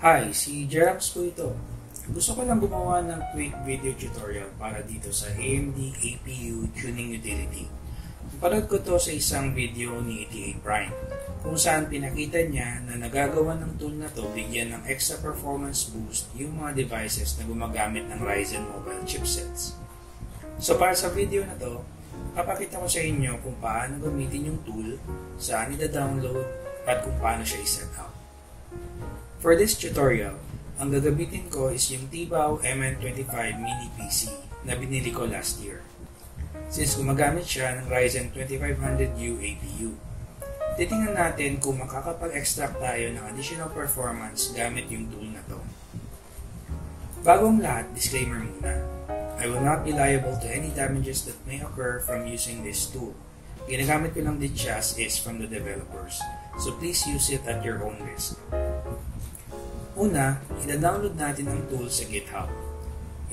Hi, si Jerax po ito. Gusto ko lang gumawa ng quick video tutorial para dito sa AMD APU Tuning Utility. Parod ko to sa isang video ni ETA Prime kung saan pinakita niya na nagagawa ng tool na to bigyan ng extra performance boost yung mga devices na gumagamit ng Ryzen mobile chipsets. So para sa video na to, papakita ko sa inyo kung paano gamitin yung tool, saan ida-download, at kung paano siya i-set up. For this tutorial, ang gagamitin ko is yung Tibao MN25 Mini PC na binili ko last year. Since gumagamit siya ng Ryzen 2500U APU. Titingnan natin kung makakapag-extract tayo ng additional performance gamit yung tool na to. Bagong lahat, disclaimer muna. I will not be liable to any damages that may occur from using this tool. Ginagamit ko lang din siya as is from the developers, so please use it at your own risk. Una, ina-download natin ang tool sa GitHub.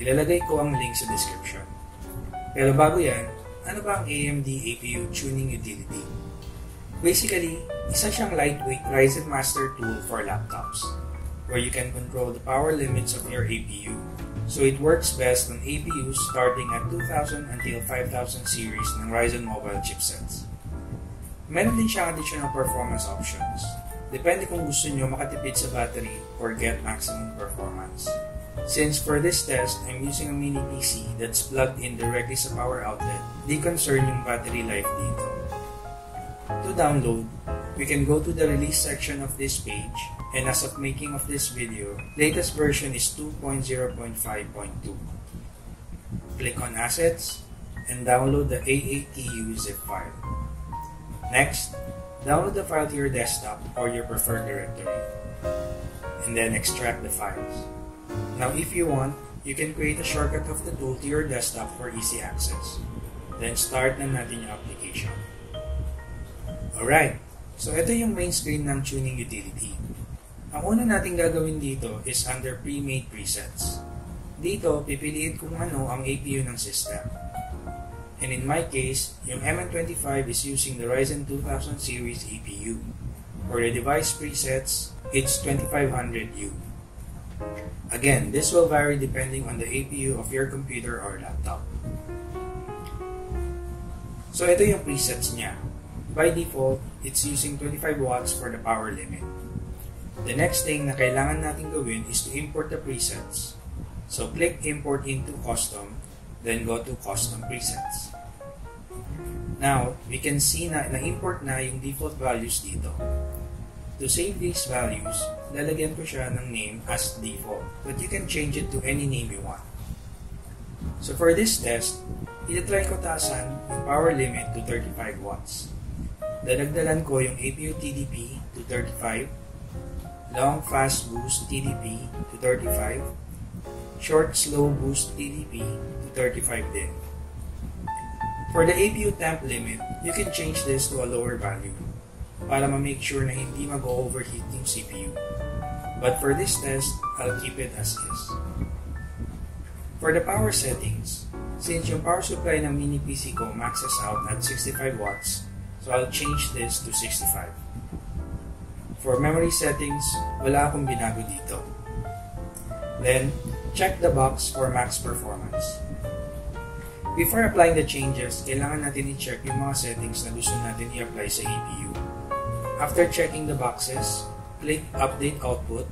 Ilalagay ko ang link sa description. Pero bago yan, ano ba ang AMD APU Tuning Utility? Basically, isa siyang lightweight Ryzen Master tool for laptops, where you can control the power limits of your APU. So it works best on APUs starting at 2000 until 5000 series ng Ryzen mobile chipsets. Meron din siyang additional performance options, Depende kung gusto nyo makatipid sa battery or get maximum performance. Since for this test, I'm using a mini PC that's plugged in directly sa power outlet, di concern yung battery life dito. To download, we can go to the release section of this page, and as of making of this video, latest version is 2.0.5.2. Click on Assets, and download the AATU zip file. Next, Download the file to your desktop or your preferred directory, and then extract the files. Now if you want, you can create a shortcut of the tool to your desktop for easy access. Then start na natin yung application. Alright, so ito yung main screen ng tuning utility. Ang una natin gagawin dito is under pre-made presets. Dito, pipiliin kung ano ang APU ng system. And in my case, yung MN25 is using the Ryzen 2000 series APU. For the device presets, it's 2500U. Again, this will vary depending on the APU of your computer or laptop. So ito yung presets niya. By default, it's using 25 watts for the power limit. The next thing na kailangan natin gawin is to import the presets. So click Import into Custom then go to custom presets. Now, we can see na na-import na yung default values dito. To save these values, lalagyan ko siya ng name as default, but you can change it to any name you want. So for this test, itatry ko taasan yung power limit to 35 watts. Dadagdalan ko yung APU TDP to 35, long fast boost TDP to 35, short slow boost TDP 35 din. For the APU temp limit, you can change this to a lower value para ma-make sure na hindi mag-overheat yung CPU. But for this test, I'll keep it as is. For the power settings, since yung power supply ng mini PC ko maxes out at 65 watts, so I'll change this to 65. For memory settings, wala akong binago dito. Then, check the box for max performance. Before applying the changes, kailangan natin i-check yung mga settings na gusto natin i-apply sa APU. After checking the boxes, click Update Output,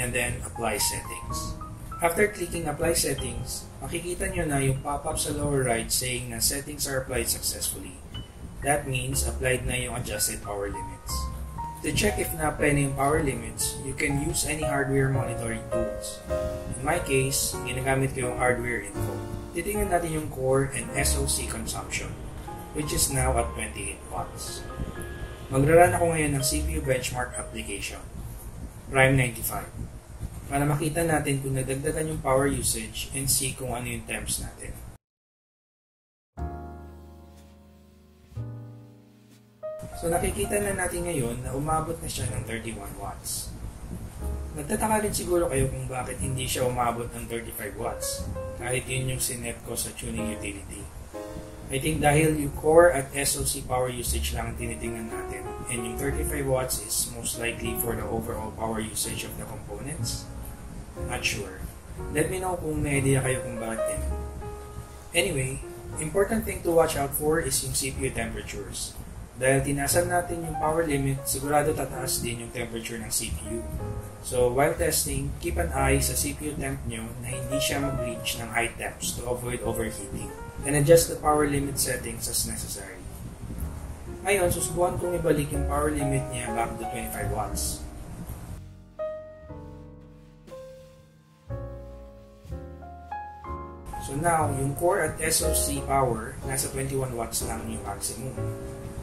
and then Apply Settings. After clicking Apply Settings, makikita nyo na yung pop-up sa lower right saying na settings are applied successfully. That means applied na yung adjusted power limits. To check if na-apply na yung power limits, you can use any hardware monitoring tools. In my case, ginagamit ko yung hardware info titingnan natin yung core and SOC consumption, which is now at 28 watts. Magraran ako ngayon ng CPU benchmark application, Prime 95, para makita natin kung nadagdagan yung power usage and see kung ano yung temps natin. So nakikita na natin ngayon na umabot na siya ng 31 watts. Nagtataka rin siguro kayo kung bakit hindi siya umabot ng 35 watts, kahit yun yung sinet ko sa tuning utility. I think dahil yung core at SOC power usage lang ang tinitingnan natin, and yung 35 watts is most likely for the overall power usage of the components? Not sure. Let me know kung may idea kayo kung bakit din. Anyway, important thing to watch out for is yung CPU temperatures. Dahil tinasan natin yung power limit, sigurado tataas din yung temperature ng CPU. So, while testing, keep an eye sa CPU temp nyo na hindi siya mag-reach ng high temps to avoid overheating. And adjust the power limit settings as necessary. Ngayon, susubukan kong ibalik yung power limit niya back to 25 watts. So now, yung core at SoC power, nasa 21 watts lang yung maximum.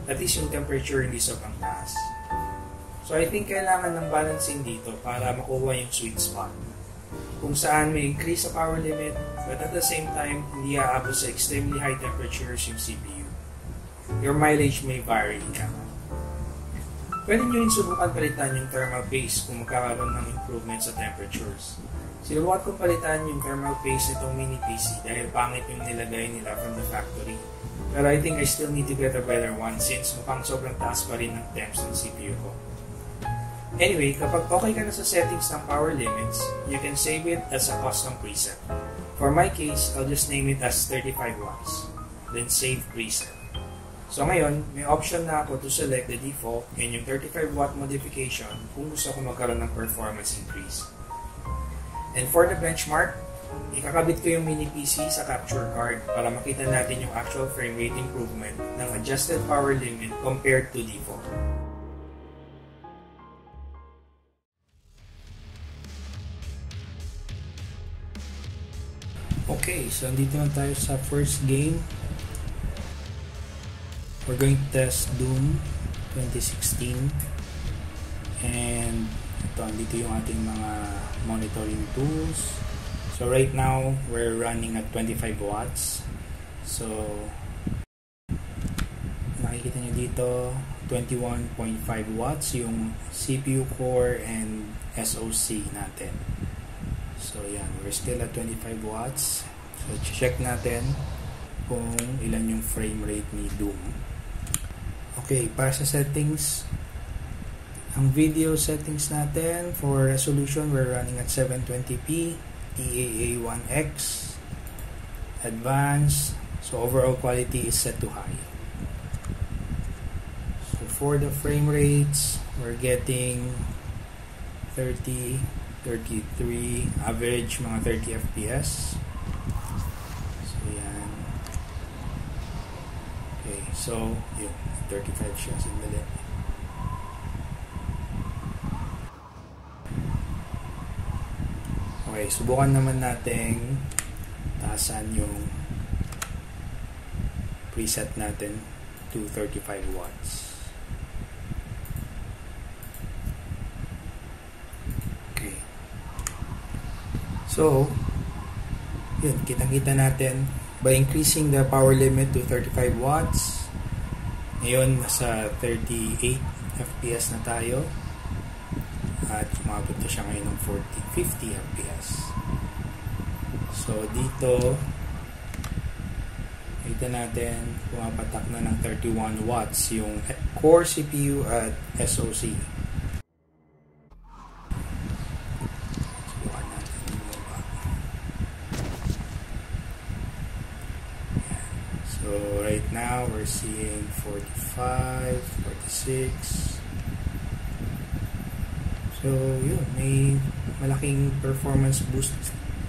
At least yung temperature hindi sobrang taas. So I think kailangan ng balancing dito para makuha yung sweet spot. Kung saan may increase sa power limit, but at the same time, hindi aabot sa extremely high temperatures yung CPU. Your mileage may vary. Kama. Pwede nyo rin subukan palitan yung thermal paste kung magkakaroon ng improvement sa temperatures. Sinubukan kong palitan yung thermal paste nitong mini PC dahil pangit yung nilagay nila from the factory. Pero I think I still need to get a better one since mukhang sobrang taas pa rin ng temps ng CPU ko. Anyway, kapag okay ka na sa settings ng power limits, you can save it as a custom preset. For my case, I'll just name it as 35 watts. Then save preset. So ngayon, may option na ako to select the default and yung 35 watt modification kung gusto ko magkaroon ng performance increase. And for the benchmark, ikakabit ko yung mini PC sa capture card para makita natin yung actual frame rate improvement ng adjusted power limit compared to default. Okay, so andito na tayo sa first game. We're going to test Doom 2016 and ito, andito yung ating mga monitoring tools. So right now, we're running at 25 watts. So, nakikita nyo dito, 21.5 watts yung CPU core and SoC natin. So yan, we're still at 25 watts. So check natin kung ilan yung frame rate ni Doom. Okay, para sa settings, ang video settings natin for resolution, we're running at 720p, TAA1X, advanced, so overall quality is set to high. So for the frame rates, we're getting 30, 33, average mga 30 FPS. So yan. Okay, so yun, 35 siya sandali. Okay, subukan naman nating taasan yung preset natin to 35 watts. Okay. So, yun, kitang-kita natin by increasing the power limit to 35 watts, ngayon nasa 38 FPS na tayo at umabot na siya ngayon ng 40, 50 FPS. So, dito, kita natin, pumapatak na ng 31 watts yung core CPU at SoC. So, right now, we're seeing 45, 46, So, yun, may malaking performance boost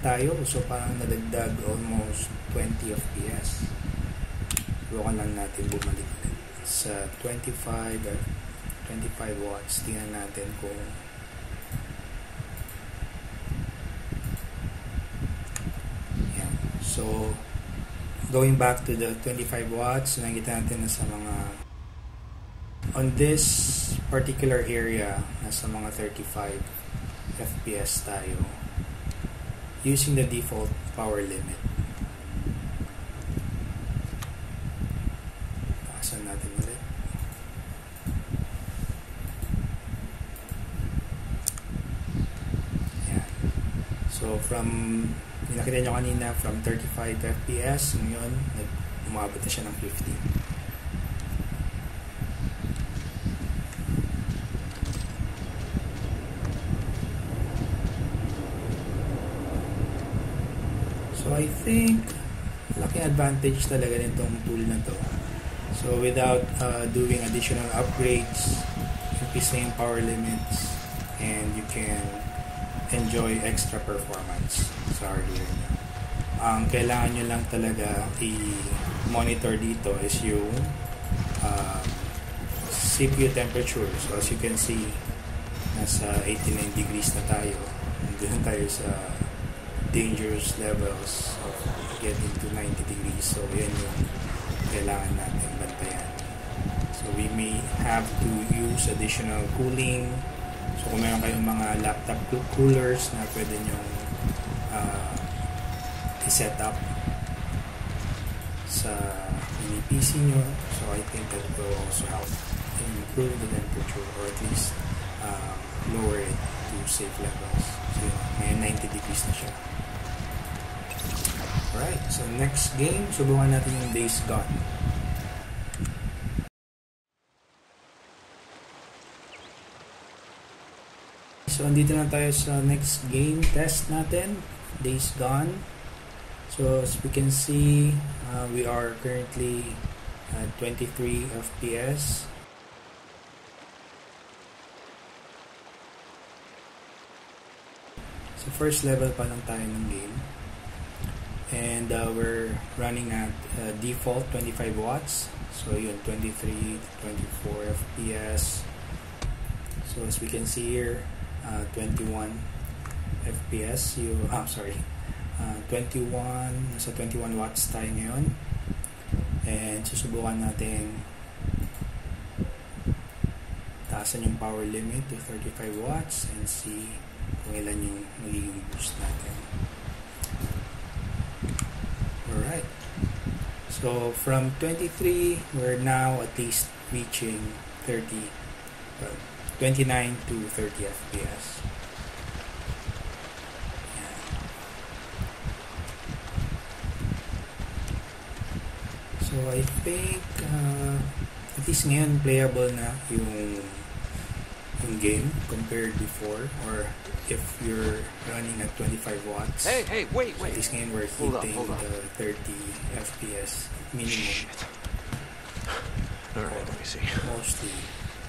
tayo. So, parang nadagdag almost 20 FPS. Subukan lang natin bumalik sa 25 or 25 watts. Tingnan natin kung yan. So, going back to the 25 watts, nakikita natin na sa mga on this particular area, nasa mga 35 FPS tayo using the default power limit. Taasan natin ulit. Yan. So, from, nakita nyo kanina, from 35 FPS, ngayon, umabot na siya ng 50. So I think laking advantage talaga nitong tool na to. So without uh, doing additional upgrades, increase na yung power limits and you can enjoy extra performance sa hardware niya. Ang kailangan nyo lang talaga i-monitor dito is yung uh, CPU temperature. So as you can see, nasa 89 degrees na tayo. Nandun tayo sa dangerous levels of getting to 90 degrees. So yan yung kailangan natin bantayan. So we may have to use additional cooling. So kung meron kayong mga laptop coolers na pwede nyo uh, i-set up sa mini PC nyo. So I think that will also help improve the temperature or at least uh, lower it to safe levels. So yun, ngayon 90 degrees na siya. Alright, so next game, subukan natin yung Days Gone. So, andito na tayo sa next game test natin, Days Gone. So, as we can see, uh, we are currently at 23 FPS. So, first level pa lang tayo ng game. And uh, we're running at uh, default 25 watts. So, yun, 23 24 FPS. So, as we can see here, uh, 21 FPS. You, ah, sorry. Uh, 21, nasa 21 watts tayo ngayon. And susubukan natin taasan yung power limit to 35 watts and see kung ilan yung magiging boost natin. Alright. So, from 23, we're now at least reaching 30, well, 29 to 30 FPS. So, I think, uh, at least ngayon, playable na yung yung game compared before or if you're running at 25 watts. Hey, hey, wait, So wait. least ngayon we're Hold on, hitting hold on. the 30 FPS minimum. Shit. All right, let me see. mostly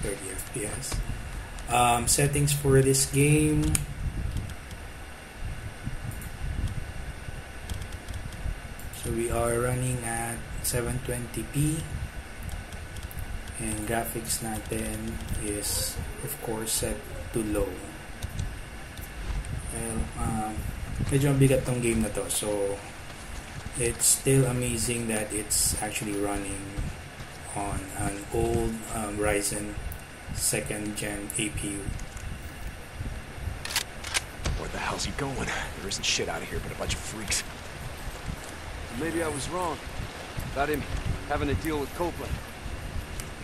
30 FPS. Um, settings for this game. So we are running at 720p and graphics natin is of course set to low. Well, um, medyo mabigat tong game na to so it's still amazing that it's actually running on an old um, Ryzen second gen APU. Where the hell's he going? There isn't shit out of here but a bunch of freaks. Maybe I was wrong. About him having to deal with Copeland.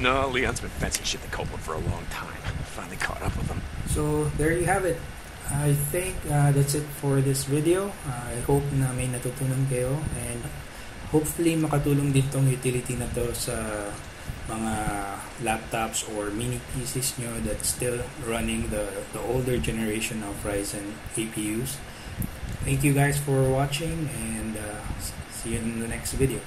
No, Leon's been fencing shit to Copeland for a long time. Finally caught up with him. So there you have it. I think uh, that's it for this video. Uh, I hope na may natutunan kayo and hopefully makatulong din tong utility na to sa mga laptops or mini PCs nyo that's still running the, the older generation of Ryzen APUs. Thank you guys for watching and uh, see you in the next video.